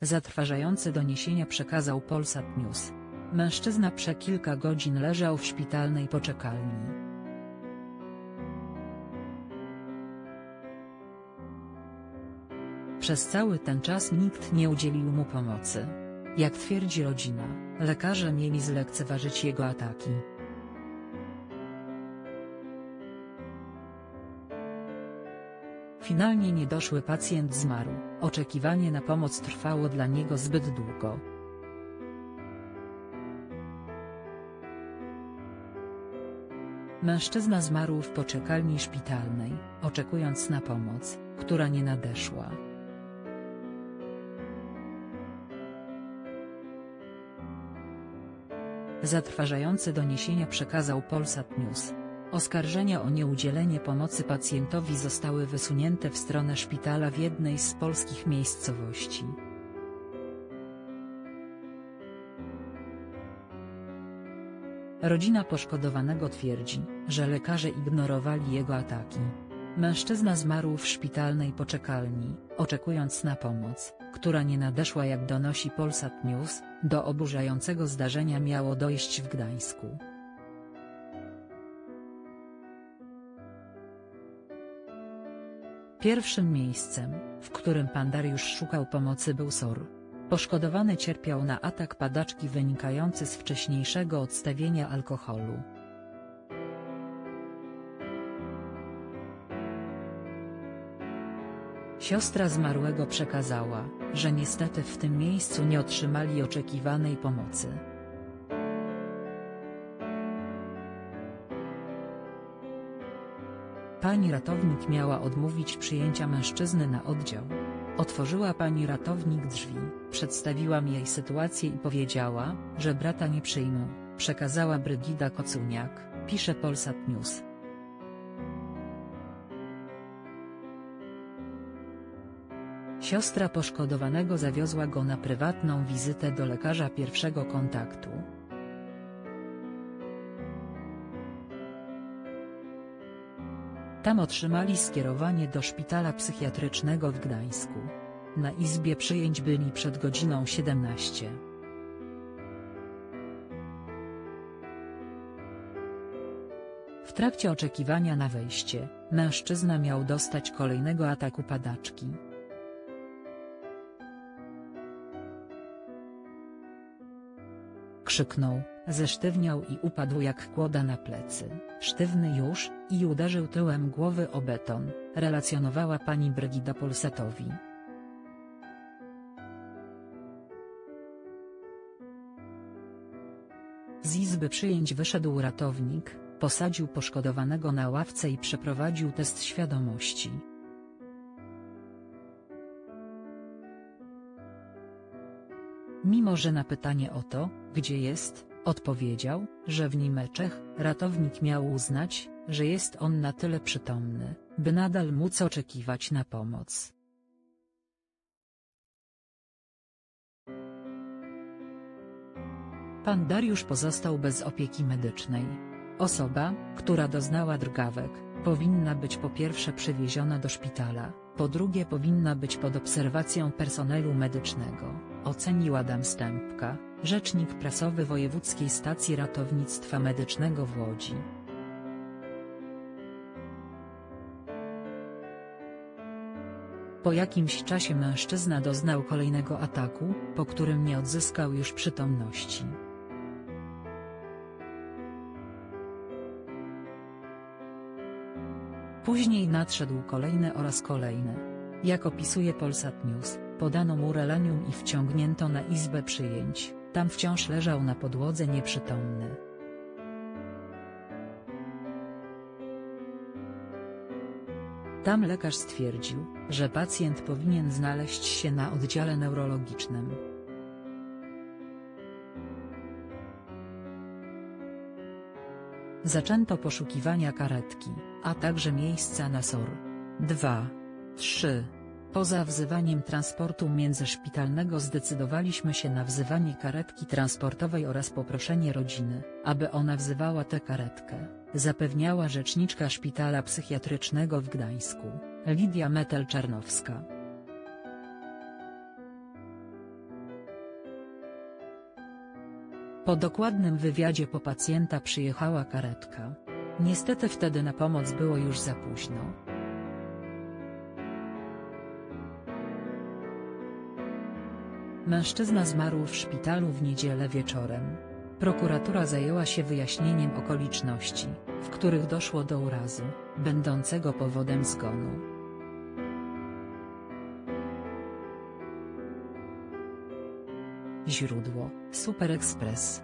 Zatrważające doniesienia przekazał Polsat News. Mężczyzna prze kilka godzin leżał w szpitalnej poczekalni. Przez cały ten czas nikt nie udzielił mu pomocy. Jak twierdzi rodzina, lekarze mieli zlekceważyć jego ataki. Finalnie niedoszły pacjent zmarł, oczekiwanie na pomoc trwało dla niego zbyt długo. Mężczyzna zmarł w poczekalni szpitalnej, oczekując na pomoc, która nie nadeszła. Zatrważające doniesienia przekazał Polsat News. Oskarżenia o nieudzielenie pomocy pacjentowi zostały wysunięte w stronę szpitala w jednej z polskich miejscowości. Rodzina poszkodowanego twierdzi, że lekarze ignorowali jego ataki. Mężczyzna zmarł w szpitalnej poczekalni, oczekując na pomoc, która nie nadeszła jak donosi Polsat News, do oburzającego zdarzenia miało dojść w Gdańsku. Pierwszym miejscem, w którym pan Dariusz szukał pomocy był SOR. Poszkodowany cierpiał na atak padaczki wynikający z wcześniejszego odstawienia alkoholu. Siostra zmarłego przekazała, że niestety w tym miejscu nie otrzymali oczekiwanej pomocy. Pani ratownik miała odmówić przyjęcia mężczyzny na oddział. Otworzyła pani ratownik drzwi, przedstawiłam jej sytuację i powiedziała, że brata nie przyjmą, przekazała Brygida Kocuniak, pisze Polsat News. Siostra poszkodowanego zawiozła go na prywatną wizytę do lekarza pierwszego kontaktu. Tam otrzymali skierowanie do szpitala psychiatrycznego w Gdańsku. Na izbie przyjęć byli przed godziną 17. W trakcie oczekiwania na wejście, mężczyzna miał dostać kolejnego ataku padaczki. Krzyknął, zesztywniał i upadł jak kłoda na plecy, sztywny już, i uderzył tyłem głowy o beton, relacjonowała pani Brygida Polsatowi. Z izby przyjęć wyszedł ratownik, posadził poszkodowanego na ławce i przeprowadził test świadomości. Mimo że na pytanie o to, gdzie jest, odpowiedział, że w Niemczech, ratownik miał uznać, że jest on na tyle przytomny, by nadal móc oczekiwać na pomoc. Pan Dariusz pozostał bez opieki medycznej. Osoba, która doznała drgawek, powinna być po pierwsze przewieziona do szpitala, po drugie powinna być pod obserwacją personelu medycznego, ocenił Adam Stępka, rzecznik prasowy Wojewódzkiej Stacji Ratownictwa Medycznego w Łodzi. Po jakimś czasie mężczyzna doznał kolejnego ataku, po którym nie odzyskał już przytomności. Później nadszedł kolejny oraz kolejny. Jak opisuje Polsat News, podano mu relanium i wciągnięto na izbę przyjęć, tam wciąż leżał na podłodze nieprzytomny. Tam lekarz stwierdził, że pacjent powinien znaleźć się na oddziale neurologicznym. Zaczęto poszukiwania karetki, a także miejsca na SOR. 2. 3. Poza wzywaniem transportu międzyszpitalnego zdecydowaliśmy się na wzywanie karetki transportowej oraz poproszenie rodziny, aby ona wzywała tę karetkę. zapewniała rzeczniczka szpitala psychiatrycznego w Gdańsku, Lidia Metel-Czarnowska. Po dokładnym wywiadzie po pacjenta przyjechała karetka. Niestety wtedy na pomoc było już za późno. Mężczyzna zmarł w szpitalu w niedzielę wieczorem. Prokuratura zajęła się wyjaśnieniem okoliczności, w których doszło do urazu, będącego powodem zgonu. Źródło: Super Express